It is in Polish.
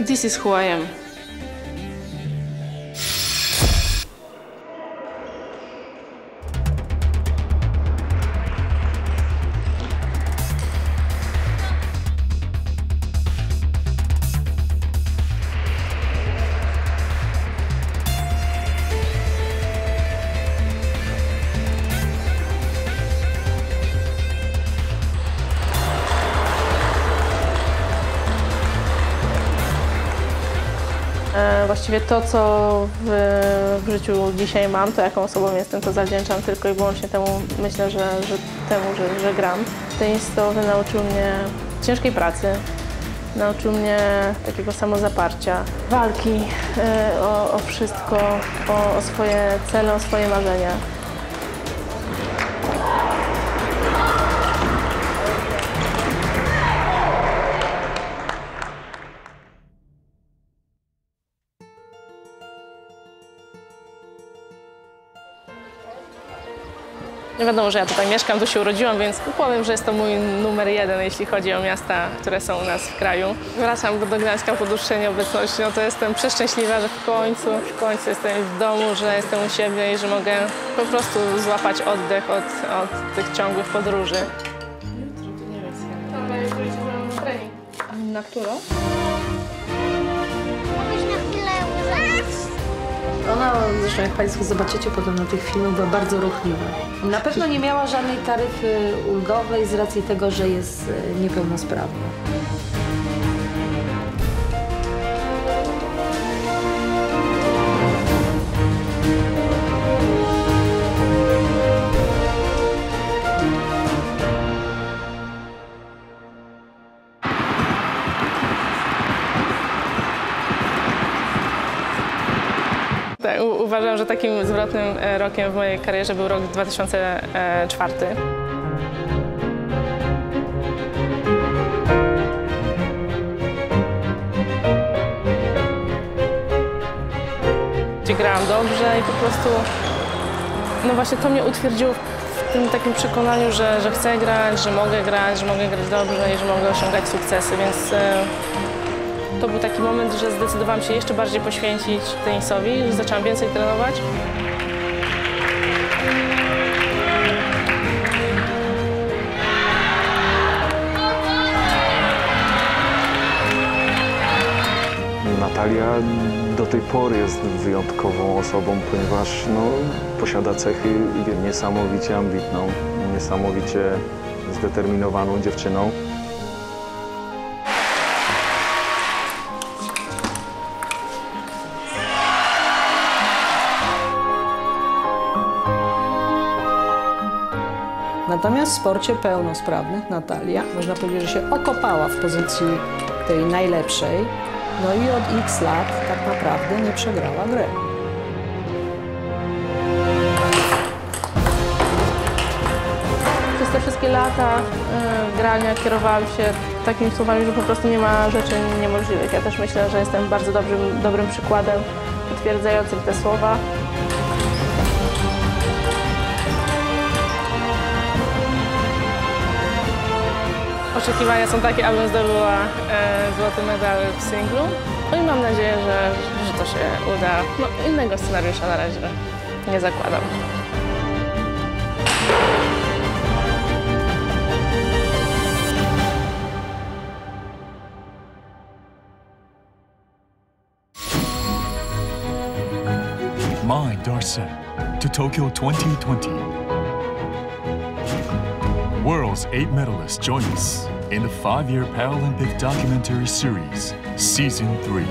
This is who I am. Właściwie to, co w, w życiu dzisiaj mam, to jaką osobą jestem, to zawdzięczam tylko i wyłącznie temu, myślę, że, że temu, że, że gram. Tenis stołowy nauczył mnie ciężkiej pracy, nauczył mnie takiego samozaparcia, walki e, o, o wszystko, o, o swoje cele, o swoje marzenia. Nie wiadomo, że ja tutaj mieszkam, tu się urodziłam, więc powiem, że jest to mój numer jeden, jeśli chodzi o miasta, które są u nas w kraju. Wracam do, Gdańska po dłuższej nieobecności, no to jestem przeszczęśliwa, że w końcu, w końcu jestem w domu, że jestem u siebie i że mogę po prostu złapać oddech od, od tych ciągłych podróży. Dobra, jutro idziemy trening. Na którą? Zresztą jak Państwo zobaczycie potem na tych filmach, była bardzo ruchliwa. Na pewno nie miała żadnej taryfy ulgowej z racji tego, że jest e, niepełnosprawna. Tak, uważam, że takim zwrotnym e, rokiem w mojej karierze był rok 2004. Gdzie grałam dobrze i po prostu, no właśnie to mnie utwierdziło w tym takim przekonaniu, że, że chcę grać, że mogę grać, że mogę grać dobrze i że mogę osiągać sukcesy, więc e, to był taki moment, że zdecydowałam się jeszcze bardziej poświęcić tenisowi, że zaczęłam więcej trenować. Natalia do tej pory jest wyjątkową osobą, ponieważ no, posiada cechy niesamowicie ambitną, niesamowicie zdeterminowaną dziewczyną. Natomiast w sporcie pełnosprawnych Natalia, można powiedzieć, że się okopała w pozycji tej najlepszej, no i od x lat tak naprawdę nie przegrała gry. Przez te wszystkie lata y, grania kierowałam się takimi słowami, że po prostu nie ma rzeczy niemożliwych. Ja też myślę, że jestem bardzo dobrym, dobrym przykładem potwierdzającym te słowa. Oczekiwania są takie, abym zdobyła e, złoty medal w singlu. No i mam nadzieję, że, że to się uda. No, innego scenariusza na razie nie zakładam. Mind are set to Tokyo 2020. World's eight medalists join us in the five year Paralympic documentary series, Season 3.